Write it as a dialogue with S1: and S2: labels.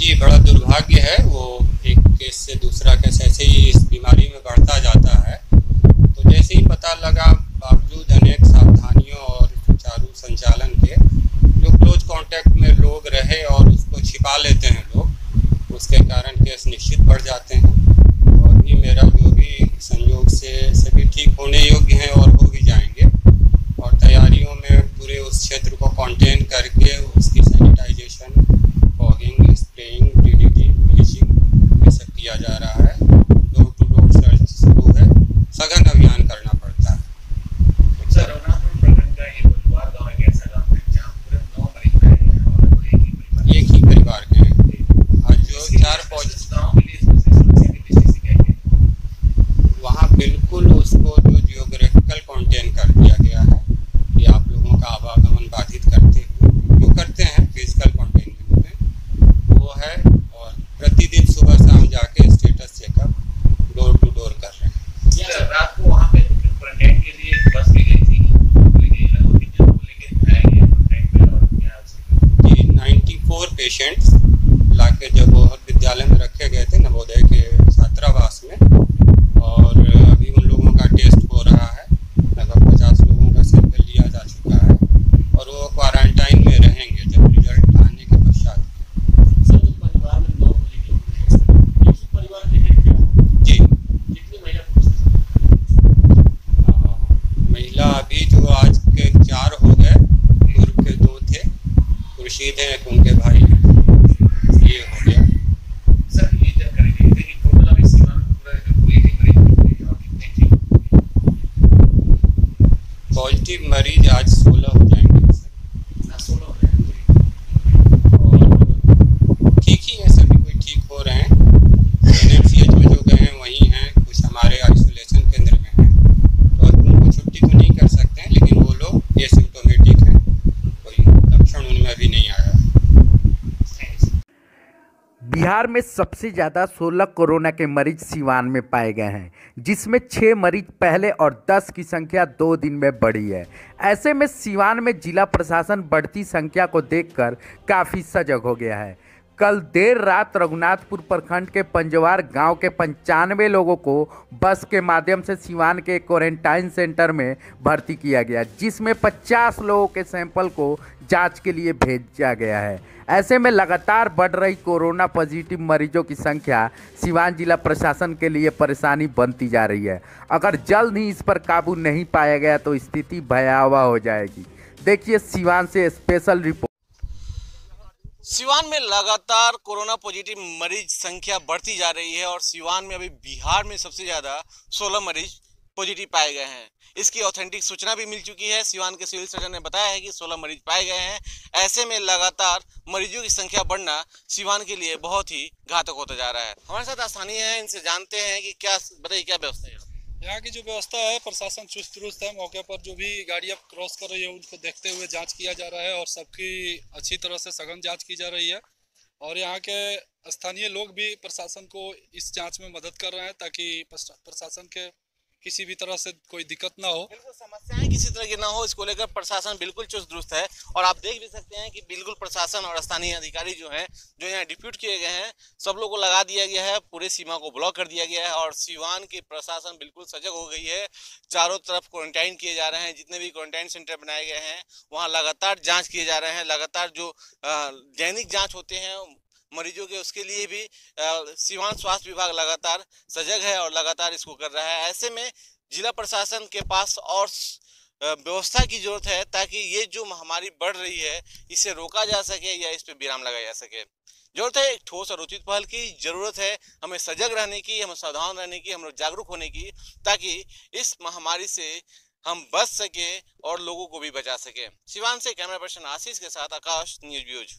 S1: दुर्भाग्य है, वो एक केस से दूसरा केस ऐसे ही इस बीमारी में बढ़ता जाता है। तो जैसे ही पता लगा, बावजूद अनेक सावधानियों और सुचारू संचालन के, जो क्लोज कांटेक्ट में लोग रहे और उसको छिपा लेते हैं लोग, उसके कारण केस निश्चित बढ़ जाते हैं। और भी मेरा जो भी संयोग से सभी ठीक होने योग्य हैं और हो भी जाएँगे और तैयारियों में पूरे उस क्षेत्र को कंटेन करके उसकी sanitization fogging spraying DDT bleaching ये सब किया जा रहा है डोर टू डोर सर्च शुरू है सघन अभियान करना पड़ता है
S2: सर रघुनाथपुर प्रखंड का ये बुधवार गाँव एक ऐसा गाँव है जहाँ पूरे नौ मरीज़ पाए गए हैं और वो एक ही परिवार
S1: एक ही परिवार के हैं आज जो
S2: इसके लिए
S1: चार
S2: इस
S1: पॉजिटिव
S2: गाँव के लिए सबसे सुरक्षा की दृष्टि से क्या है
S1: वहाँ बिल्कुल उसको जो जियोग्राफिकल कंटेन कर दिया गया है कि आप लोगों का आवागमन बाधित करते हुए जो करते हैं फ़िज़िकल कंटेनमेंट में वो है और प्रतिदिन सुबह शाम जाके status checkup door to door कर रहे हैं।
S2: रात को वहाँ पे क्वारंटाइन के लिए बस भी गई थी
S1: 94 पेशेंट्स लाके जब वो विद्यालय में रखे गए थे नवोदय के छात्रावास में और अभी उन लोगों का टेस्ट हो रहा है लगभग पचास लोगों का सैंपल लिया जा चुका है और वो क्वारंटाइन में रहेंगे जब रिज़ल्ट आने के पश्चात
S2: सर जो परिवार में नौ पॉजिटिव हुए हैं सर एक ही परिवार के हैं क्या
S1: जी
S2: कितनी महिला पुरुष
S1: अ, महिला अभी जो आज के चार हो गए पूर्व के दो थे खुर्शीद हैं एक उनके भाई हैं। ये हो गया।
S2: सर ये जानकारी दी टोटल अभी सीमा में पूरा कोई भी मरीज़ और कितने ठीक
S1: पॉजिटिव मरीज़ आज सोलह हो जाएँगे वैसे।
S2: आज सोलह हो रहे हैं
S1: और ठीक ही है सभी कोई ठीक हो रहे हैं एन में जो गए हैं वही हैं कुछ हमारे आइसोलेशन केंद्र में हैं तो अभी उनको छुट्टी तो नहीं कर सकते हैं लेकिन वो लोग एसिम्टोमेटिक हैं कोई लक्षण उनमें अभी नहीं आया है
S2: थैंक यू
S3: बिहार में सबसे ज़्यादा 16 कोरोना के मरीज़ सिवान में पाए गए हैं, जिसमें 6 मरीज़ पहले और 10 की संख्या दो दिन में बढ़ी है। ऐसे में सिवान में जिला प्रशासन बढ़ती संख्या को देखकर काफ़ी सजग हो गया है। कल देर रात रघुनाथपुर प्रखंड के पंजवार गाँव के पंचानवे लोगों को बस के माध्यम से सिवान के क्वारंटाइन सेंटर में भर्ती किया गया, जिसमें 50 लोगों के सैंपल को जाँच के लिए भेजा गया है। ऐसे में लगातार बढ़ रही कोरोना पॉजिटिव मरीजों की संख्या सिवान जिला प्रशासन के लिए परेशानी बनती जा रही है। अगर जल्द ही इस पर काबू नहीं पाया गया तो स्थिति भयावह हो जाएगी। देखिए सिवान से स्पेशल रिपोर्ट।
S4: सिवान में लगातार कोरोना पॉजिटिव मरीज़ संख्या बढ़ती जा रही है और सिवान में अभी बिहार में सबसे ज़्यादा 16 मरीज़ पॉजिटिव पाए गए हैं। इसकी ऑथेंटिक सूचना भी मिल चुकी है। सिवान के सिविल सर्जन ने बताया है कि 16 मरीज़ पाए गए हैं। ऐसे में लगातार मरीजों की संख्या बढ़ना सिवान के लिए बहुत ही घातक होता जा रहा है। हमारे साथ स्थानीय है, इनसे जानते हैं कि क्या, बताइए क्या व्यवस्था है यहाँ?
S5: की जो व्यवस्था है, प्रशासन चुस्त दुरुस्त है, मौके पर जो भी गाड़ियाँ क्रॉस कर रही है, उनको देखते हुए जाँच किया जा रहा है और सबकी अच्छी तरह से सघन जाँच की जा रही है और यहाँ के स्थानीय लोग भी प्रशासन को इस जाँच में मदद कर रहे हैं ताकि प्रशासन के किसी भी तरह से कोई दिक्कत ना हो।
S4: बिल्कुल समस्याएँ किसी तरह की ना हो, इसको लेकर प्रशासन बिल्कुल चुस्त दुरुस्त है। और आप देख भी सकते हैं कि बिल्कुल प्रशासन और स्थानीय अधिकारी जो हैं, जो यहाँ डिप्यूट किए गए हैं, सब लोग को लगा दिया गया है, पूरे सीमा को ब्लॉक कर दिया गया है और सिवान की प्रशासन बिल्कुल सजग हो गई है। चारों तरफ़ क्वारंटाइन किए जा रहे हैं, जितने भी क्वारंटाइन सेंटर बनाए गए हैं, वहाँ लगातार जाँच किए जा रहे हैं, लगातार जो दैनिक जाँच होते हैं मरीजों के उसके लिए भी सिवान स्वास्थ्य विभाग लगातार सजग है और लगातार इसको कर रहा है। ऐसे में जिला प्रशासन के पास और व्यवस्था की ज़रूरत है ताकि ये जो महामारी बढ़ रही है, इसे रोका जा सके या इस पर विराम लगाया जा सके। ज़रूरत है एक ठोस और उचित पहल की, ज़रूरत है हमें सजग रहने की, हमें सावधान रहने की, हम जागरूक होने की, ताकि इस महामारी से हम बच सके और लोगों को भी बचा सके। सिवान से कैमरा पर्सन आशीष के साथ आकाश, न्यूज़ व्यूज़